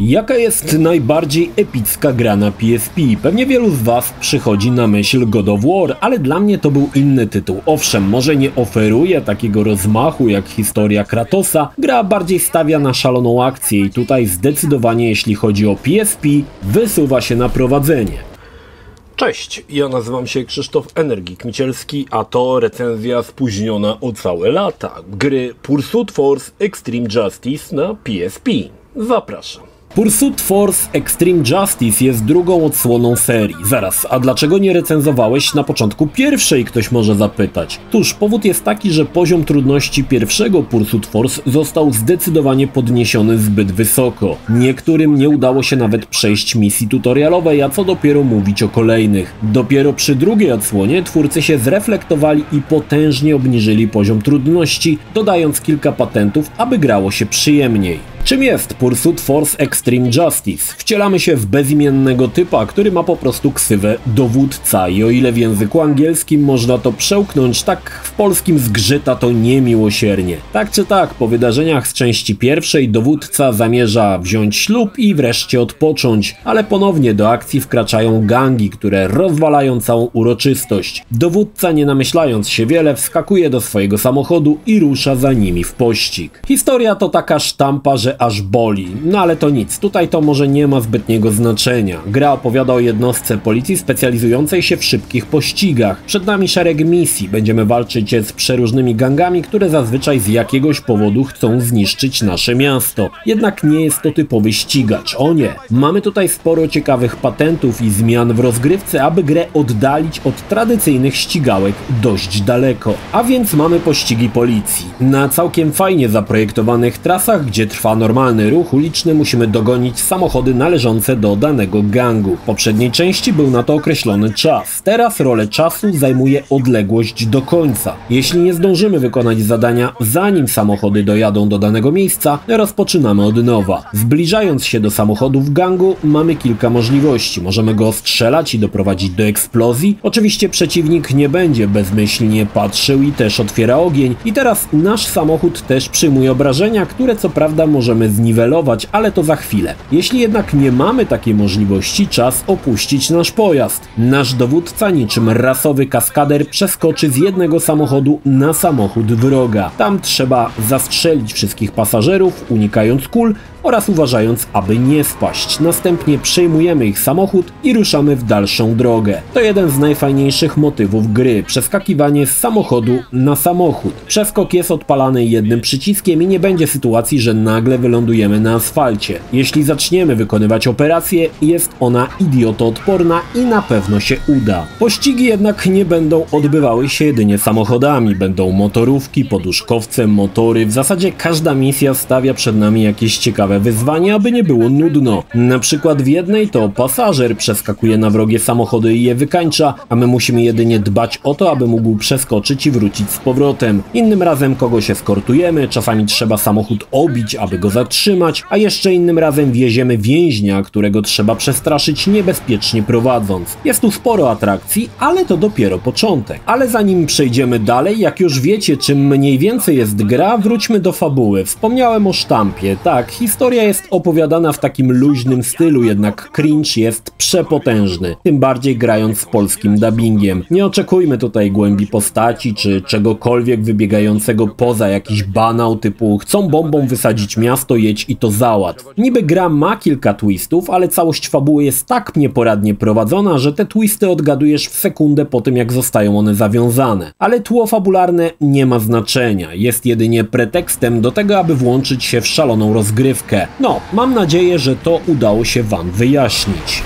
Jaka jest najbardziej epicka gra na PSP? Pewnie wielu z Was przychodzi na myśl God of War, ale dla mnie to był inny tytuł. Owszem, może nie oferuje takiego rozmachu jak historia Kratosa, gra bardziej stawia na szaloną akcję i tutaj zdecydowanie jeśli chodzi o PSP wysuwa się na prowadzenie. Cześć, ja nazywam się Krzysztof Energik Micielski, a to recenzja spóźniona o całe lata gry Pursuit Force Extreme Justice na PSP. Zapraszam. Pursuit Force Extreme Justice jest drugą odsłoną serii. Zaraz, a dlaczego nie recenzowałeś na początku pierwszej, ktoś może zapytać? Tuż, powód jest taki, że poziom trudności pierwszego Pursuit Force został zdecydowanie podniesiony zbyt wysoko. Niektórym nie udało się nawet przejść misji tutorialowej, a co dopiero mówić o kolejnych. Dopiero przy drugiej odsłonie twórcy się zreflektowali i potężnie obniżyli poziom trudności, dodając kilka patentów, aby grało się przyjemniej. Czym jest Pursuit Force Extreme Justice? Wcielamy się w bezimiennego typa, który ma po prostu ksywę dowódca i o ile w języku angielskim można to przełknąć, tak w polskim zgrzyta to niemiłosiernie. Tak czy tak, po wydarzeniach z części pierwszej dowódca zamierza wziąć ślub i wreszcie odpocząć, ale ponownie do akcji wkraczają gangi, które rozwalają całą uroczystość. Dowódca nie namyślając się wiele wskakuje do swojego samochodu i rusza za nimi w pościg. Historia to taka sztampa, że aż boli. No ale to nic, tutaj to może nie ma zbytniego znaczenia. Gra opowiada o jednostce policji specjalizującej się w szybkich pościgach. Przed nami szereg misji, będziemy walczyć z przeróżnymi gangami, które zazwyczaj z jakiegoś powodu chcą zniszczyć nasze miasto. Jednak nie jest to typowy ścigacz, o nie. Mamy tutaj sporo ciekawych patentów i zmian w rozgrywce, aby grę oddalić od tradycyjnych ścigałek dość daleko. A więc mamy pościgi policji. Na całkiem fajnie zaprojektowanych trasach, gdzie trwa normalny ruch uliczny, musimy dogonić samochody należące do danego gangu. W poprzedniej części był na to określony czas. Teraz rolę czasu zajmuje odległość do końca. Jeśli nie zdążymy wykonać zadania zanim samochody dojadą do danego miejsca, rozpoczynamy od nowa. Zbliżając się do samochodów gangu mamy kilka możliwości. Możemy go strzelać i doprowadzić do eksplozji. Oczywiście przeciwnik nie będzie bezmyślnie patrzył i też otwiera ogień. I teraz nasz samochód też przyjmuje obrażenia, które co prawda może możemy zniwelować, ale to za chwilę. Jeśli jednak nie mamy takiej możliwości, czas opuścić nasz pojazd. Nasz dowódca niczym rasowy kaskader przeskoczy z jednego samochodu na samochód wroga. Tam trzeba zastrzelić wszystkich pasażerów, unikając kul, oraz uważając, aby nie spaść. Następnie przejmujemy ich samochód i ruszamy w dalszą drogę. To jeden z najfajniejszych motywów gry, przeskakiwanie z samochodu na samochód. Przeskok jest odpalany jednym przyciskiem i nie będzie sytuacji, że nagle wylądujemy na asfalcie. Jeśli zaczniemy wykonywać operację, jest ona idiotoodporna i na pewno się uda. Pościgi jednak nie będą odbywały się jedynie samochodami, będą motorówki, poduszkowce, motory, w zasadzie każda misja stawia przed nami jakieś ciekawe wyzwanie, aby nie było nudno. Na przykład w jednej to pasażer przeskakuje na wrogie samochody i je wykańcza, a my musimy jedynie dbać o to, aby mógł przeskoczyć i wrócić z powrotem. Innym razem kogoś eskortujemy, czasami trzeba samochód obić, aby go zatrzymać, a jeszcze innym razem wieziemy więźnia, którego trzeba przestraszyć niebezpiecznie prowadząc. Jest tu sporo atrakcji, ale to dopiero początek. Ale zanim przejdziemy dalej, jak już wiecie czym mniej więcej jest gra, wróćmy do fabuły. Wspomniałem o sztampie, tak, Historia jest opowiadana w takim luźnym stylu, jednak cringe jest przepotężny, tym bardziej grając z polskim dubbingiem. Nie oczekujmy tutaj głębi postaci, czy czegokolwiek wybiegającego poza jakiś banał typu chcą bombą wysadzić miasto, jedź i to załatw. Niby gra ma kilka twistów, ale całość fabuły jest tak nieporadnie prowadzona, że te twisty odgadujesz w sekundę po tym, jak zostają one zawiązane. Ale tło fabularne nie ma znaczenia, jest jedynie pretekstem do tego, aby włączyć się w szaloną rozgrywkę no, mam nadzieję, że to udało się Wam wyjaśnić.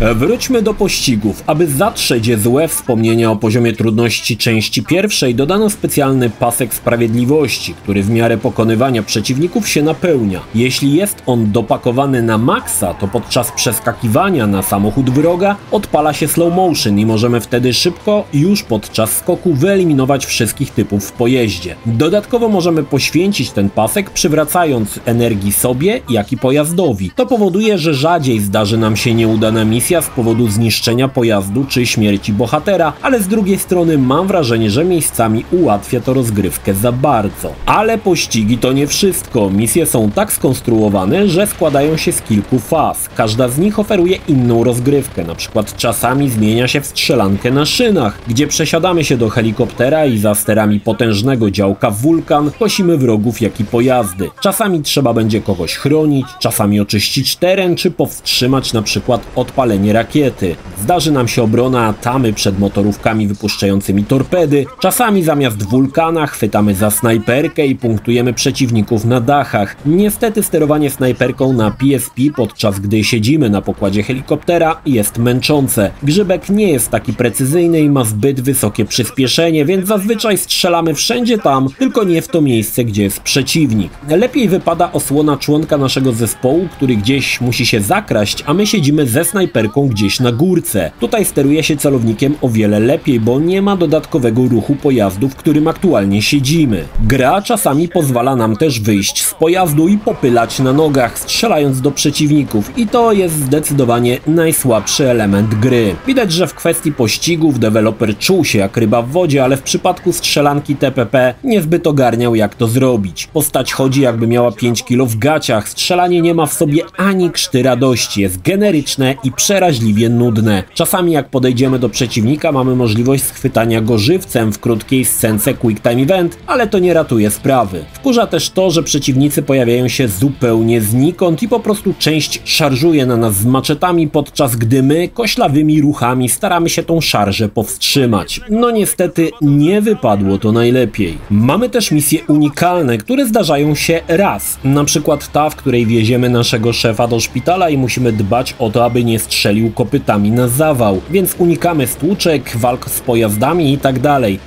Wróćmy do pościgów. Aby zatrzeć złe wspomnienia o poziomie trudności części pierwszej, dodano specjalny pasek sprawiedliwości, który w miarę pokonywania przeciwników się napełnia. Jeśli jest on dopakowany na maksa, to podczas przeskakiwania na samochód wroga odpala się slow motion i możemy wtedy szybko, już podczas skoku, wyeliminować wszystkich typów w pojeździe. Dodatkowo możemy poświęcić ten pasek, przywracając energii sobie, jak i pojazdowi. To powoduje, że rzadziej zdarzy nam się nieudana misja misja z powodu zniszczenia pojazdu czy śmierci bohatera, ale z drugiej strony mam wrażenie, że miejscami ułatwia to rozgrywkę za bardzo. Ale pościgi to nie wszystko. Misje są tak skonstruowane, że składają się z kilku faz. Każda z nich oferuje inną rozgrywkę, na przykład czasami zmienia się w strzelankę na szynach, gdzie przesiadamy się do helikoptera i za sterami potężnego działka Wulkan kosimy wrogów jak i pojazdy. Czasami trzeba będzie kogoś chronić, czasami oczyścić teren, czy powstrzymać na przykład odpalenie rakiety. Zdarzy nam się obrona tamy przed motorówkami wypuszczającymi torpedy, czasami zamiast wulkana chwytamy za snajperkę i punktujemy przeciwników na dachach. Niestety sterowanie snajperką na PSP podczas gdy siedzimy na pokładzie helikoptera jest męczące. Grzybek nie jest taki precyzyjny i ma zbyt wysokie przyspieszenie, więc zazwyczaj strzelamy wszędzie tam, tylko nie w to miejsce, gdzie jest przeciwnik. Lepiej wypada osłona członka naszego zespołu, który gdzieś musi się zakraść, a my siedzimy ze snajperką gdzieś na górce. Tutaj steruje się celownikiem o wiele lepiej, bo nie ma dodatkowego ruchu pojazdu, w którym aktualnie siedzimy. Gra czasami pozwala nam też wyjść z pojazdu i popylać na nogach, strzelając do przeciwników i to jest zdecydowanie najsłabszy element gry. Widać, że w kwestii pościgów deweloper czuł się jak ryba w wodzie, ale w przypadku strzelanki TPP niezbyt ogarniał jak to zrobić. Postać chodzi jakby miała 5 kilo w gaciach, strzelanie nie ma w sobie ani krzty radości, jest generyczne i przeraźliwie nudne. Czasami jak podejdziemy do przeciwnika mamy możliwość schwytania go żywcem w krótkiej scence Quick Time Event, ale to nie ratuje sprawy. Wkurza też to, że przeciwnicy pojawiają się zupełnie znikąd i po prostu część szarżuje na nas z maczetami, podczas gdy my koślawymi ruchami staramy się tą szarżę powstrzymać. No niestety nie wypadło to najlepiej. Mamy też misje unikalne, które zdarzają się raz. Na przykład ta, w której wieziemy naszego szefa do szpitala i musimy dbać o to, aby nie strzelił kopytami na zawał, więc unikamy stłuczek, walk z pojazdami i tak.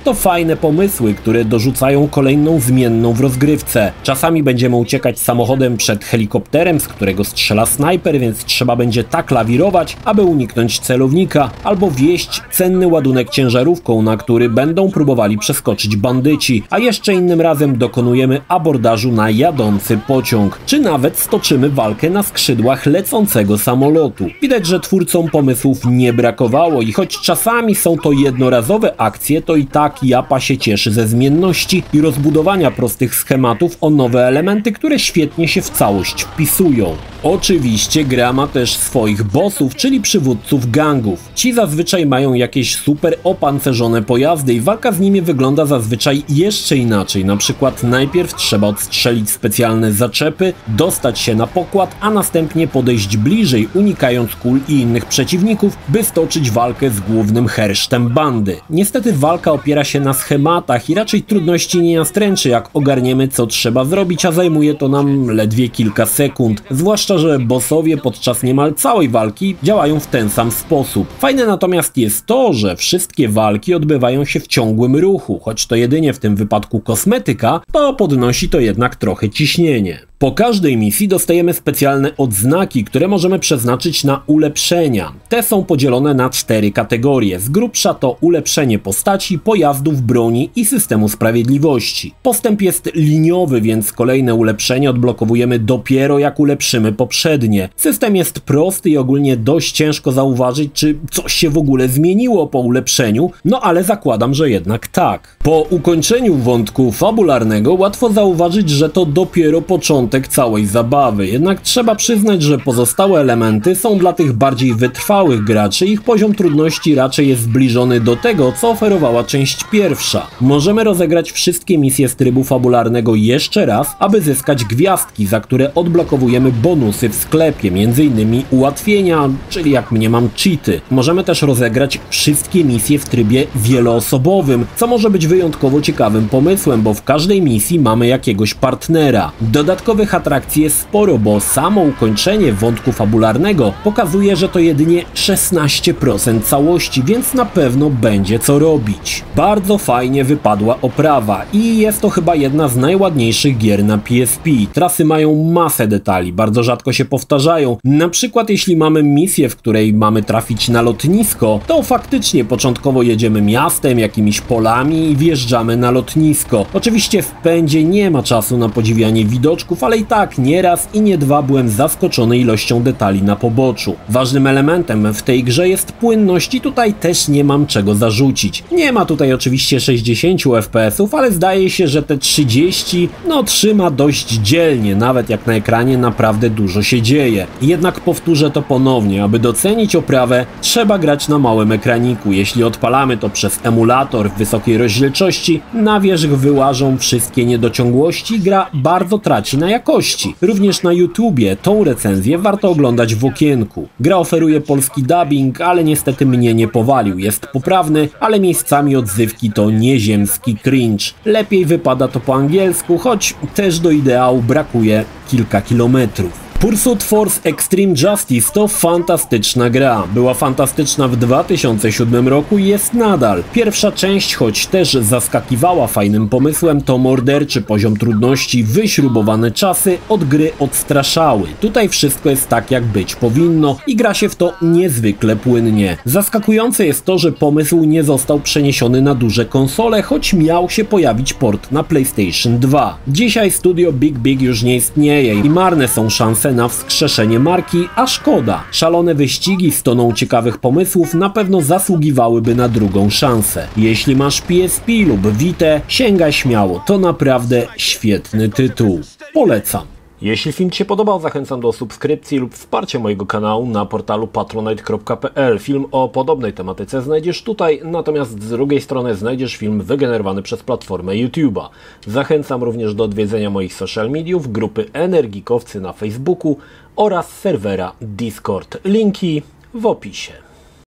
To fajne pomysły, które dorzucają kolejną zmienną w rozgrywce. Czasami będziemy uciekać samochodem przed helikopterem, z którego strzela snajper, więc trzeba będzie tak lawirować, aby uniknąć celownika, albo wieść cenny ładunek ciężarówką, na który będą próbowali przeskoczyć bandyci, a jeszcze innym razem dokonujemy abordażu na jadący pociąg, czy nawet stoczymy walkę na skrzydłach lecącego samolotu. Widać, że twórcom pomysłów nie brakowało i choć czasami są to jednorazowe akcje, to i tak Japa się cieszy ze zmienności i rozbudowania prostych schematów o nowe elementy, które świetnie się w całość wpisują. Oczywiście gra ma też swoich bossów, czyli przywódców gangów. Ci zazwyczaj mają jakieś super opancerzone pojazdy i walka z nimi wygląda zazwyczaj jeszcze inaczej. Na przykład najpierw trzeba odstrzelić specjalne zaczepy, dostać się na pokład, a następnie podejść bliżej, unikając kul i innych przeciwników, by stoczyć walkę z głównym hersztem bandy. Niestety walka opiera się na schematach i raczej trudności nie nastręczy, jak ogarniemy co trzeba zrobić, a zajmuje to nam ledwie kilka sekund. Zwłaszcza, że bossowie podczas niemal całej walki działają w ten sam sposób. Fajne natomiast jest to, że wszystkie walki odbywają się w ciągłym ruchu, choć to jedynie w tym wypadku kosmetyka, to podnosi to jednak trochę ciśnienie. Po każdej misji dostajemy specjalne odznaki, które możemy przeznaczyć na ulepszenia. Te są podzielone na cztery kategorie. Z grubsza to ulepszenie postaci, pojazdów, broni i systemu sprawiedliwości. Postęp jest liniowy, więc kolejne ulepszenie odblokowujemy dopiero jak ulepszymy poprzednie. System jest prosty i ogólnie dość ciężko zauważyć, czy coś się w ogóle zmieniło po ulepszeniu, no ale zakładam, że jednak tak. Po ukończeniu wątku fabularnego łatwo zauważyć, że to dopiero początek całej zabawy, jednak trzeba przyznać, że pozostałe elementy są dla tych bardziej wytrwałych graczy, ich poziom trudności raczej jest zbliżony do tego, co oferowała część pierwsza. Możemy rozegrać wszystkie misje z trybu fabularnego jeszcze raz, aby zyskać gwiazdki, za które odblokowujemy bonusy w sklepie, m.in. ułatwienia, czyli jak mnie mam cheaty. Możemy też rozegrać wszystkie misje w trybie wieloosobowym, co może być wyjątkowo ciekawym pomysłem, bo w każdej misji mamy jakiegoś partnera. Dodatkowych atrakcji jest sporo, bo samo ukończenie wątku fabularnego pokazuje, że to jedynie 16% całości, więc na pewno będzie co robić. Bardzo fajnie wypadła oprawa i jest to chyba jedna z najładniejszych gier na PSP. Trasy mają masę detali, bardzo rzadko się powtarzają. Na przykład jeśli mamy misję, w której mamy trafić na lotnisko, to faktycznie początkowo jedziemy miastem, jakimiś polami i wjeżdżamy na lotnisko. Oczywiście w pędzie nie ma czasu na podziwianie widoczków, ale i tak nieraz i nie dwa byłem zaskoczony ilością detali na poboczu. Ważnym elementem w tej grze jest płynność i tutaj też nie mam czego zarzucić. Nie ma tutaj oczywiście 60 FPS-ów, ale zdaje się, że te 30 no trzyma dość dzielnie, nawet jak na ekranie naprawdę dużo się dzieje. Jednak powtórzę to ponownie, aby docenić oprawę trzeba grać na małym ekraniku. Jeśli odpalamy to przez emulator w wysokiej rozdzielczości, na wierzch wyłażą wszystkie niedociągłości gra bardzo traci na jakości. Również na YouTubie tą recenzję warto oglądać w okienku. Gra oferuje polski dubbing, ale niestety mnie nie powalił. Jest poprawny, ale miejscami odzywki to nieziemski cringe. Lepiej wypada to po angielsku, choć też do ideału brakuje kilka kilometrów. Pursuit Force Extreme Justice to fantastyczna gra. Była fantastyczna w 2007 roku i jest nadal. Pierwsza część, choć też zaskakiwała fajnym pomysłem, to morderczy poziom trudności, wyśrubowane czasy od gry odstraszały. Tutaj wszystko jest tak jak być powinno i gra się w to niezwykle płynnie. Zaskakujące jest to, że pomysł nie został przeniesiony na duże konsole, choć miał się pojawić port na PlayStation 2. Dzisiaj studio Big Big już nie istnieje i marne są szanse na wskrzeszenie marki, a szkoda. Szalone wyścigi z toną ciekawych pomysłów na pewno zasługiwałyby na drugą szansę. Jeśli masz PSP lub Vita, sięgaj śmiało, to naprawdę świetny tytuł. Polecam. Jeśli film Ci się podobał, zachęcam do subskrypcji lub wsparcia mojego kanału na portalu patronite.pl. Film o podobnej tematyce znajdziesz tutaj, natomiast z drugiej strony znajdziesz film wygenerowany przez platformę YouTube'a. Zachęcam również do odwiedzenia moich social mediów, grupy Energikowcy na Facebooku oraz serwera Discord. Linki w opisie.